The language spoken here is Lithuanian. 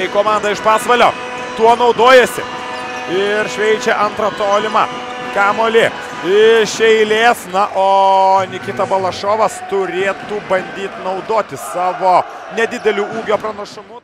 Dešiniai komanda iš pasvalio. Tuo naudojasi. Ir šveičia antrą tolimą. Kamolį iš eilės. Na, o Nikita Balašovas turėtų bandyti naudoti savo nedidelių ūgio pranašumu.